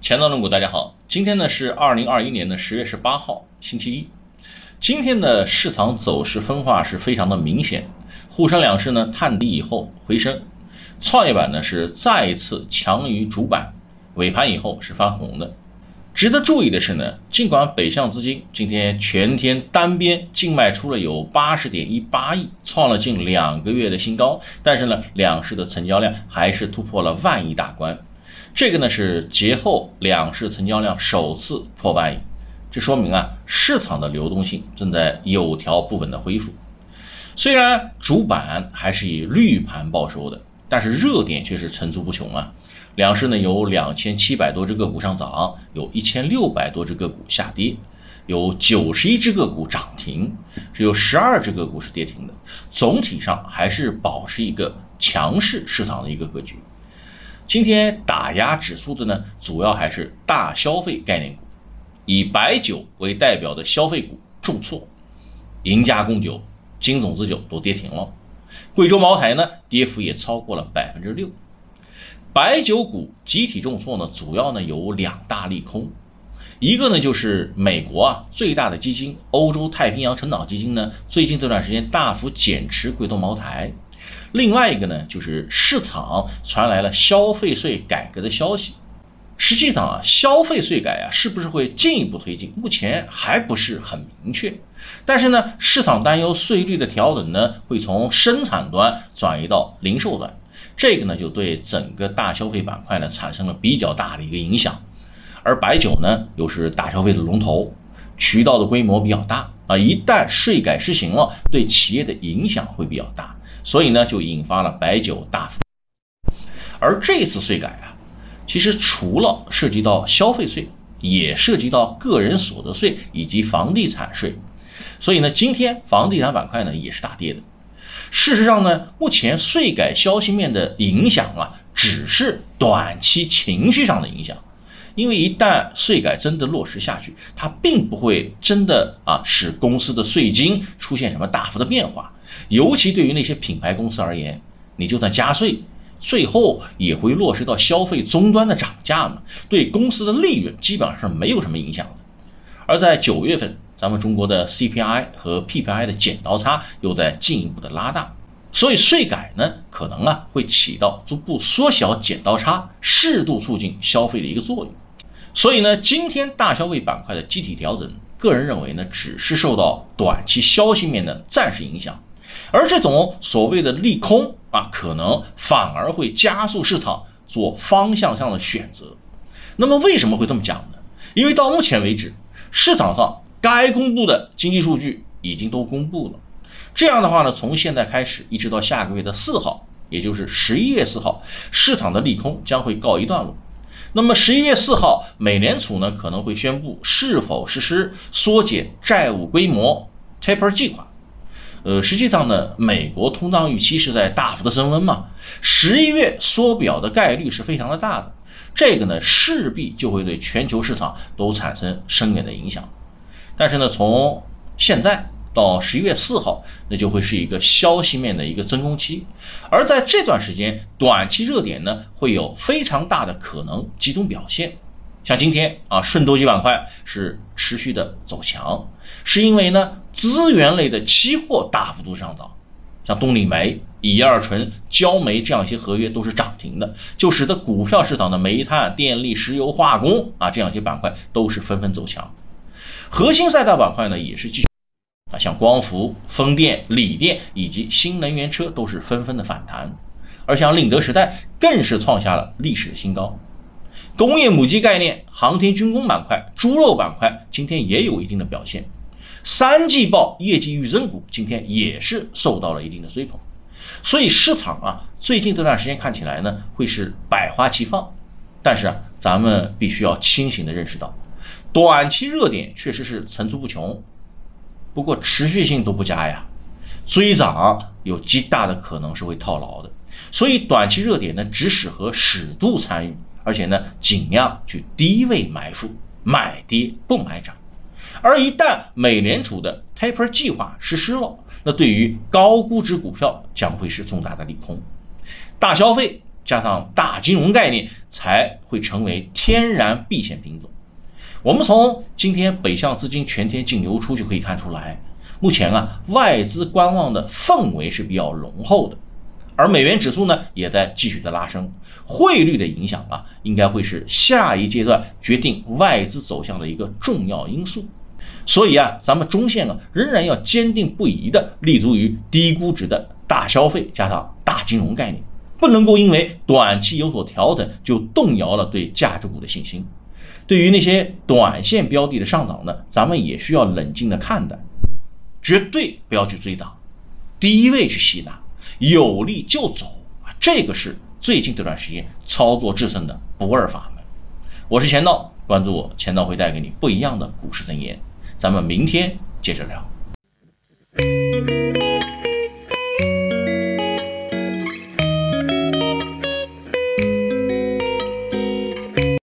钱道论股，大家好，今天呢是二零二一年的十月十八号，星期一。今天的市场走势分化是非常的明显，沪深两市呢探底以后回升，创业板呢是再一次强于主板，尾盘以后是翻红的。值得注意的是呢，尽管北向资金今天全天单边净卖出了有八十点一八亿，创了近两个月的新高，但是呢，两市的成交量还是突破了万亿大关。这个呢是节后两市成交量首次破万亿，这说明啊，市场的流动性正在有条不紊的恢复。虽然主板还是以绿盘报收的，但是热点却是层出不穷啊。两市呢有两千七百多只个股上涨，有一千六百多只个股下跌，有九十一只个股涨停，只有十二只个股是跌停的。总体上还是保持一个强势市场的一个格局。今天打压指数的呢，主要还是大消费概念股，以白酒为代表的消费股重挫，赢家贡酒、金种子酒都跌停了，贵州茅台呢跌幅也超过了百分之六。白酒股集体重挫呢，主要呢有两大利空，一个呢就是美国啊最大的基金欧洲太平洋成长基金呢，最近这段时间大幅减持贵州茅台，另外一个呢就是市场传来了消费税改革的消息，实际上啊消费税改啊是不是会进一步推进，目前还不是很明确，但是呢市场担忧税率的调整呢会从生产端转移到零售端。这个呢，就对整个大消费板块呢产生了比较大的一个影响，而白酒呢又是大消费的龙头，渠道的规模比较大。啊，一旦税改实行了，对企业的影响会比较大，所以呢就引发了白酒大幅。而这次税改啊，其实除了涉及到消费税，也涉及到个人所得税以及房地产税，所以呢，今天房地产板块呢也是大跌的。事实上呢，目前税改消息面的影响啊，只是短期情绪上的影响，因为一旦税改真的落实下去，它并不会真的啊使公司的税金出现什么大幅的变化。尤其对于那些品牌公司而言，你就算加税，最后也会落实到消费终端的涨价嘛，对公司的利润基本上是没有什么影响的。而在九月份。咱们中国的 CPI 和 PPI 的剪刀差又在进一步的拉大，所以税改呢，可能啊会起到逐步缩小剪刀差、适度促进消费的一个作用。所以呢，今天大消费板块的集体调整，个人认为呢，只是受到短期消息面的暂时影响，而这种所谓的利空啊，可能反而会加速市场做方向上的选择。那么为什么会这么讲呢？因为到目前为止，市场上。该公布的经济数据已经都公布了，这样的话呢，从现在开始一直到下个月的四号，也就是十一月四号，市场的利空将会告一段落。那么十一月四号，美联储呢可能会宣布是否实施缩减债务规模 （taper） 计划。呃，实际上呢，美国通胀预期是在大幅的升温嘛，十一月缩表的概率是非常的大的，这个呢势必就会对全球市场都产生深远的影响。但是呢，从现在到十一月四号，那就会是一个消息面的一个真空期，而在这段时间，短期热点呢会有非常大的可能集中表现。像今天啊，顺周期板块是持续的走强，是因为呢资源类的期货大幅度上涨，像动力煤、乙二醇、焦煤这样一些合约都是涨停的，就使得股票市场的煤炭、电力、石油化工啊这样一些板块都是纷纷走强。核心赛道板块呢，也是继续啊，像光伏、风电、锂电以及新能源车都是纷纷的反弹，而像宁德时代更是创下了历史的新高。工业母机概念、航天军工板块、猪肉板块今天也有一定的表现。三季报业绩预增股今天也是受到了一定的追捧，所以市场啊，最近这段时间看起来呢，会是百花齐放。但是啊，咱们必须要清醒的认识到。短期热点确实是层出不穷，不过持续性都不佳呀，追涨有极大的可能是会套牢的，所以短期热点呢只适合适度参与，而且呢尽量去低位埋伏，买跌不买涨。而一旦美联储的 taper 计划实施了，那对于高估值股票将会是重大的利空。大消费加上大金融概念，才会成为天然避险品种。我们从今天北向资金全天净流出就可以看出来，目前啊外资观望的氛围是比较浓厚的，而美元指数呢也在继续的拉升，汇率的影响啊应该会是下一阶段决定外资走向的一个重要因素。所以啊，咱们中线啊仍然要坚定不移的立足于低估值的大消费加上大金融概念，不能够因为短期有所调整就动摇了对价值股的信心。对于那些短线标的的上涨呢，咱们也需要冷静的看待，绝对不要去追涨，低位去吸纳，有利就走啊！这个是最近这段时间操作制胜的不二法门。我是钱道，关注我，钱道会带给你不一样的股市真言。咱们明天接着聊。